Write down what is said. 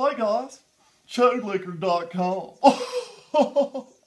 Hi guys, chodeliquor.com.